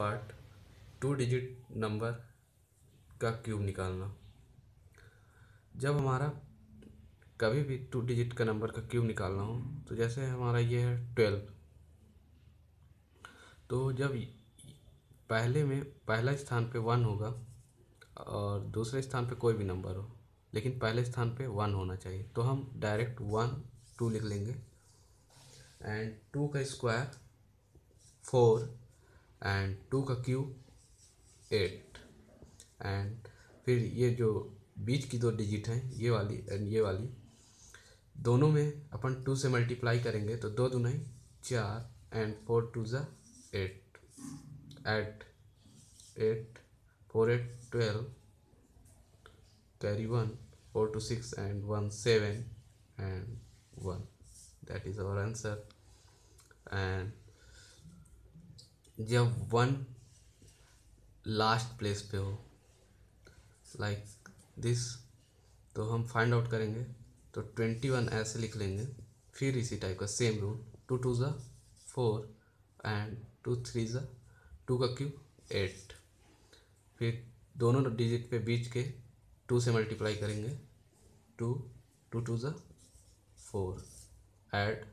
Part two digit number का cube निकालना। जब हमारा कभी भी टू डिजिट का नंबर का क्यूब निकालना हो तो जैसे हमारा ये है ट्वेल्व तो जब पहले में, पहला स्थान पे वन होगा और दूसरे स्थान पे कोई भी नंबर हो, लेकिन पहले स्थान पे वन होना चाहिए तो हम डायरेक्ट वन टू लिख लेंगे। एंड टू का स्क्वायर फोर एंड टू का क्यू एट एंड फिर ये जो बीच की दो डिजिट हैं, ये वाली एंड ये वाली, दोनों में अपन टू से मल्टीप्लाई करेंगे तो दो दुनाई चार एंड फोर टू ज़ा eight eight eight four eight twelve carry one four two six and one seven and one that is our answer and जब वन लास्ट प्लेस पे हो लाइक दिस तो हम फाइंड आउट करेंगे तो twenty one ऐसे लिख लेंगे, फिर इसी टाइप का सेम रूल टू टू ज़ा फोर एंड टू थ्री ज़ा टू का क्यूब एट फिर दोनों डिजिट पे बीच के टू से मल्टीप्लाई करेंगे टू टू टू ज़ा four add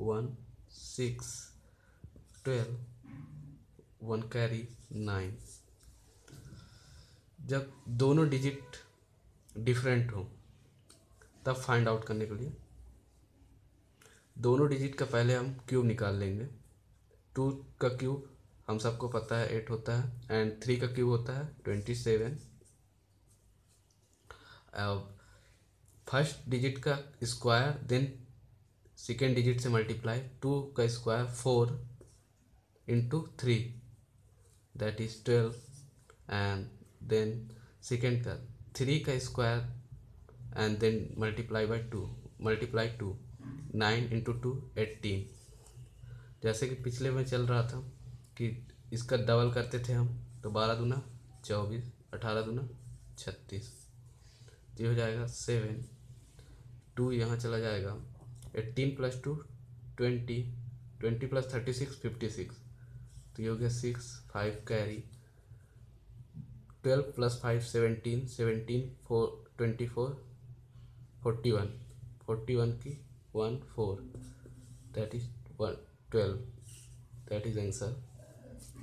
one six twelve one carry nine. जब दोनों डिजिट डिफरेंट हो, तब फाइंड आउट करने के लिए दोनों डिजिट का पहले हम क्यूब निकाल लेंगे। टू का क्यूब हम सबको पता है एट होता है एंड थ्री का क्यूब होता है ट्वेंटी सेवन अब फ़र्स्ट डिजिट का स्क्वायर देन सेकेंड डिजिट से मल्टीप्लाई टू का square four into three that is twelve and then second का थ्री का square and then multiply by two multiply two nine into two eighteen जैसे कि पिछले में चल रहा था कि इसका डबल करते थे हम तो बारह दूना चौबीस, अठारह दूना छत्तीस। ये हो जाएगा सेवन टू यहाँ चला जाएगा। Eighteen plus two twenty twenty plus thirty six fifty six तो ये हो गया six five carry twelve plus five seventeen seventeen four twenty four forty one forty one की one four that is one twelve that is answer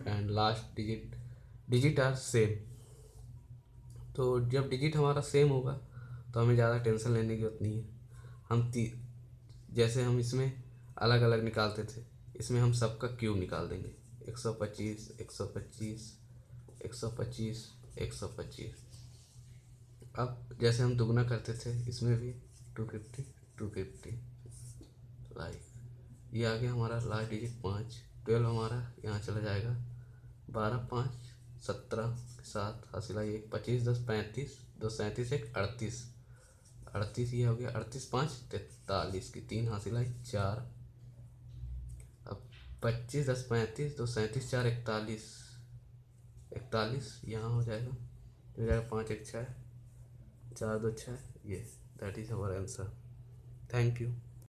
and last digit digit are same तो जब digit हमारा same होगा तो हमें ज़्यादा tension लेने की ज़रूरत नहीं है। हम ती, जैसे हम इसमें अलग अलग निकालते थे, इसमें हम सबका क्यूब निकाल देंगे। एक सौ पच्चीस, एक सौ पच्चीस, एक सौ पच्चीस, एक सौ पच्चीस। अब जैसे हम दुगना करते थे, इसमें भी two fifty two fifty like ये आ गया हमारा लास्ट डिजिट पाँच। ट्वेल्व हमारा यहाँ चला जाएगा। बारह पाँच, सत्रह के साथ हासिल आई एक पच्चीस, दस, पैंतीस, दो सैंतीस, एक अड़तीस। अड़तीस ये हो गया, अड़तीस पाँच, तैतालीस की तीन हासिल आई चार पच्चीस, दस, पैंतीस, दो सैंतीस, चार, इकतालीस। इकतालीस, यहाँ हो जाएगा। हो जाएगा पाँच, एक, छः, चार, दो, छः, ये दैट इज़ हमारा आंसर थैंक यू